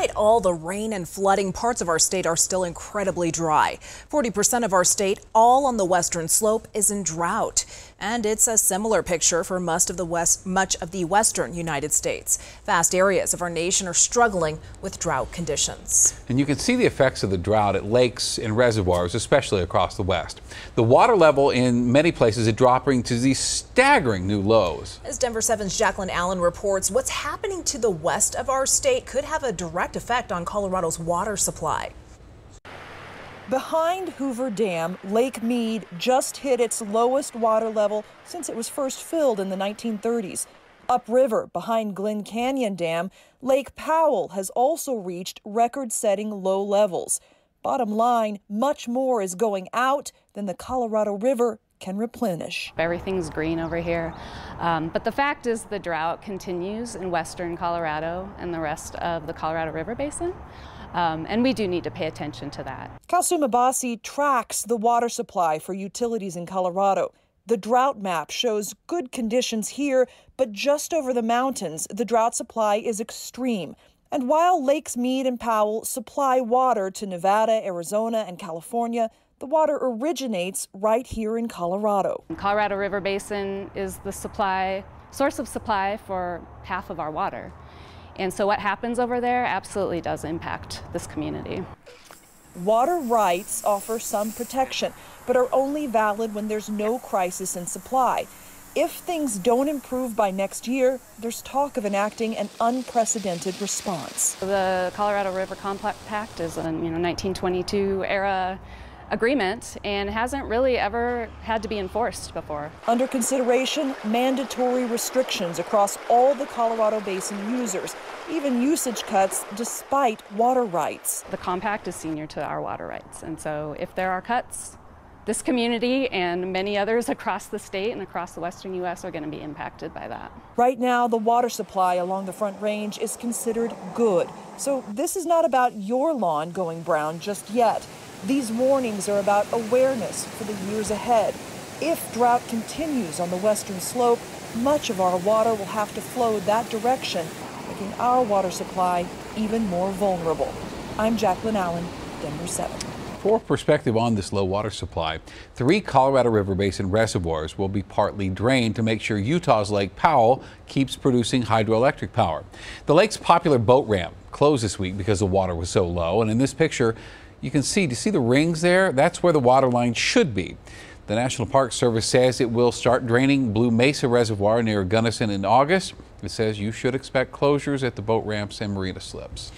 Despite all the rain and flooding, parts of our state are still incredibly dry. 40% of our state, all on the western slope, is in drought. And it's a similar picture for most of the west, much of the western United States. Vast areas of our nation are struggling with drought conditions. And you can see the effects of the drought at lakes and reservoirs, especially across the west. The water level in many places is dropping to these staggering new lows. As Denver 7's Jaclyn Allen reports, what's happening to the west of our state could have a direct effect on Colorado's water supply. Behind Hoover Dam, Lake Mead just hit its lowest water level since it was first filled in the 1930s. Upriver, behind Glen Canyon Dam, Lake Powell has also reached record setting low levels. Bottom line, much more is going out than the Colorado River can replenish. Everything's green over here. Um, but the fact is the drought continues in western Colorado and the rest of the Colorado River Basin. Um, and we do need to pay attention to that. Kalsum Abbasi tracks the water supply for utilities in Colorado. The drought map shows good conditions here, but just over the mountains, the drought supply is extreme. And while Lakes Mead and Powell supply water to Nevada, Arizona, and California, the water originates right here in Colorado. The Colorado River Basin is the supply source of supply for half of our water. And so what happens over there absolutely does impact this community. Water rights offer some protection, but are only valid when there's no crisis in supply. If things don't improve by next year, there's talk of enacting an unprecedented response. The Colorado River Compact is a you know, 1922 era agreement and hasn't really ever had to be enforced before. Under consideration, mandatory restrictions across all the Colorado Basin users, even usage cuts despite water rights. The compact is senior to our water rights, and so if there are cuts, this community and many others across the state and across the western U.S. are going to be impacted by that. Right now, the water supply along the Front Range is considered good. So this is not about your lawn going brown just yet. These warnings are about awareness for the years ahead. If drought continues on the western slope, much of our water will have to flow that direction, making our water supply even more vulnerable. I'm Jaclyn Allen, Denver 7. For perspective on this low water supply, three Colorado River Basin reservoirs will be partly drained to make sure Utah's Lake Powell keeps producing hydroelectric power. The lake's popular boat ramp closed this week because the water was so low, and in this picture, you can see, do you see the rings there? That's where the water line should be. The National Park Service says it will start draining Blue Mesa Reservoir near Gunnison in August. It says you should expect closures at the boat ramps and marina slips.